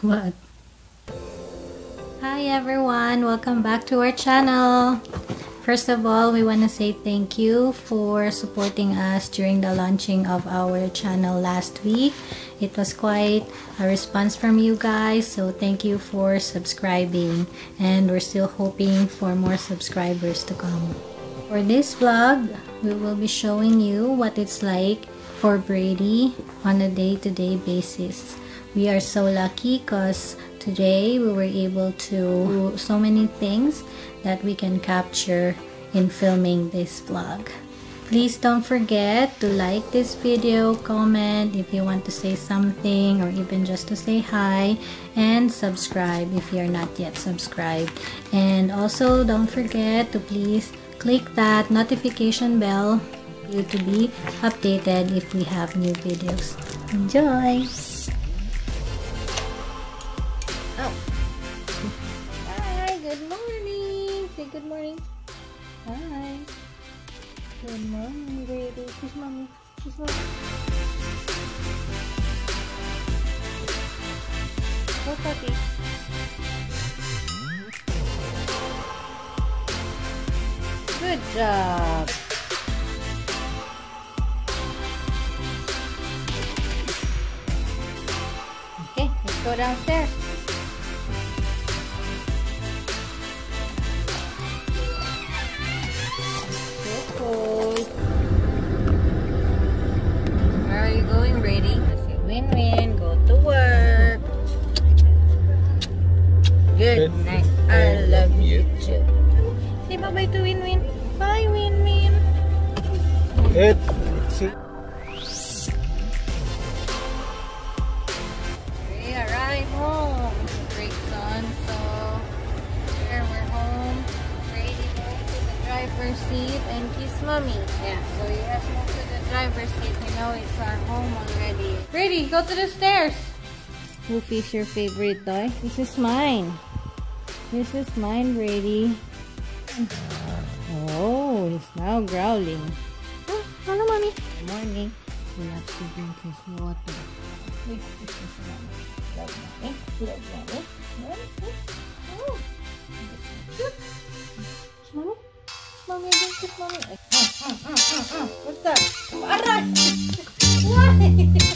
What? Hi everyone, welcome back to our channel. First of all, we want to say thank you for supporting us during the launching of our channel last week. It was quite a response from you guys, so thank you for subscribing and we're still hoping for more subscribers to come. For this vlog, we will be showing you what it's like for Brady on a day-to-day -day basis. We are so lucky because today we were able to do so many things that we can capture in filming this vlog. Please don't forget to like this video, comment if you want to say something or even just to say hi and subscribe if you're not yet subscribed. And also don't forget to please click that notification bell you to be updated if we have new videos. Enjoy! Good morning. Say good morning. Hi. Good morning, baby. Kiss mommy. Kiss mommy. Go, puppy. Good job. Okay, let's go downstairs. Good night. I love you too. Say bye-bye to Win-Win. Bye, Win-Win. Good. See? We arrived home. Great sun. So, here we're home. Ready to go to the driver's seat and kiss mommy. Yeah, so you have to go to the driver's seat. You know it's our home already. Ready, go to the stairs. Whoopie's your favorite toy? This is mine. This is mine, Brady. Oh, he's now growling. Oh, hello, mommy. Good morning. We have to drink his water. Wait, mommy. Love mommy. Mommy. Oh. Mommy? Mommy, drink this, mommy. What's that? Why?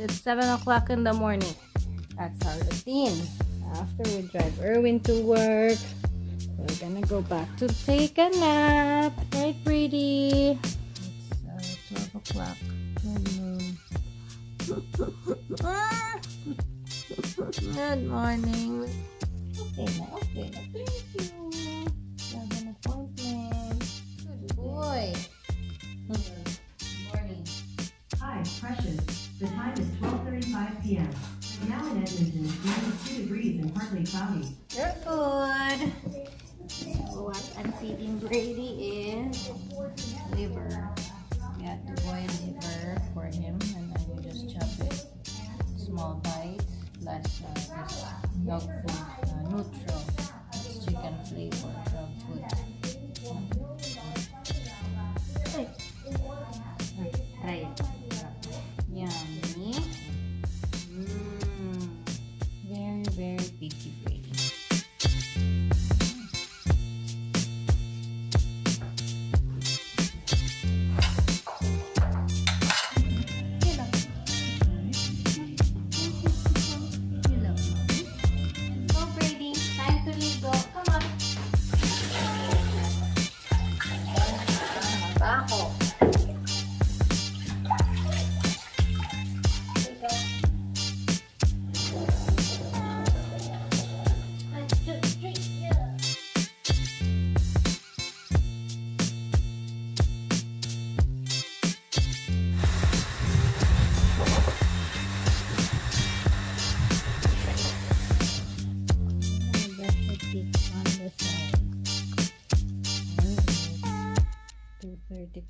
It's 7 o'clock in the morning. That's our routine. After we drive Erwin to work, we're gonna go back to take a nap. Right, Brady? It's uh, 12 o'clock. Good morning. Okay na, okay. Thank. You The time is 12.35 p.m. Now in Edmonton, it's minus 2 degrees and partly cloudy. You're good. What I'm feeding Brady is liver. We had to boil liver for him and then we just chop it small bites plus uh, dog food, uh, neutral, chicken flavor dog food. Keep me.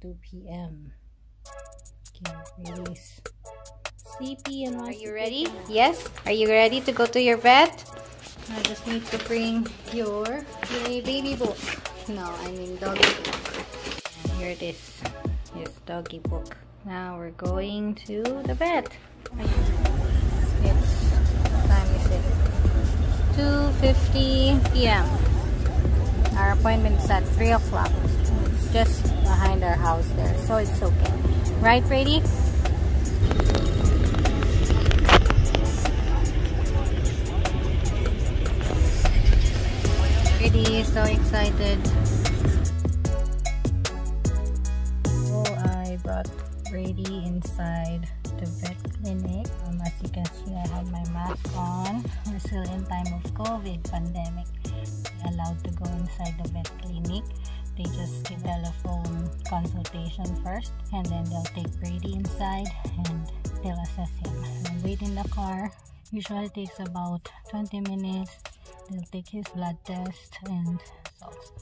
2 p.m. Okay, release. Sleepy and Are you ready? Yes? Are you ready to go to your bed? I just need to bring your baby book. No, I mean doggy book. And here it is. Yes, doggy book. Now we're going to the bed. It's, time is it? 2.50 p.m. Our appointment is at 3 o'clock. Just behind our house there, so it's okay. Right, Brady? Brady is so excited. So I brought Brady inside the vet clinic. Um, as you can see, I have my mask on. We're still in time of COVID pandemic. We're allowed to go inside the vet clinic. They just do telephone consultation first, and then they'll take Brady inside and they'll assess him. And wait in the car. Usually takes about 20 minutes. They'll take his blood test and salts.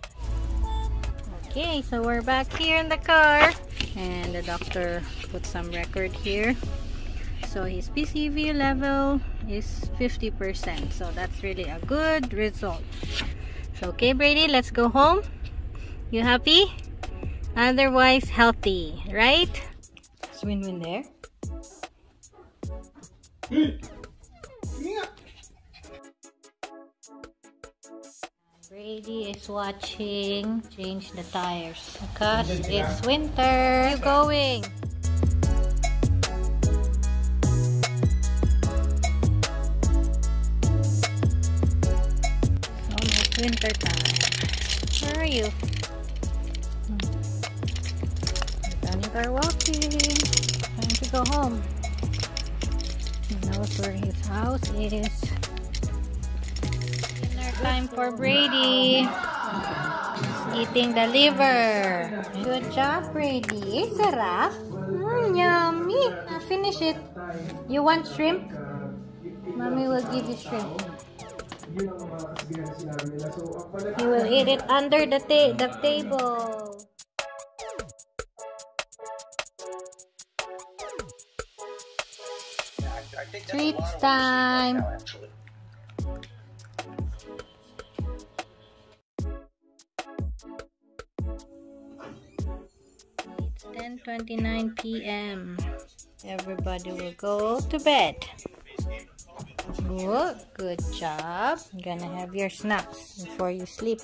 Okay, so we're back here in the car and the doctor put some record here. So his PCV level is 50%. So that's really a good result. So okay Brady, let's go home. You happy? Otherwise healthy, right? Is Win-Win there? Brady is watching change the tires because it's winter. You going? It's almost winter time. Where are you? Are walking. Time to go home. He knows where his house is. Dinner time for Brady. He's eating the liver. Good job, Brady. Sarap. Mm, yummy. Now finish it. You want shrimp? Mommy will give you shrimp. You will eat it under the, ta the table. Treats time. It's 10:29 p.m. Everybody will go to bed. Good, good job. You're gonna have your snacks before you sleep.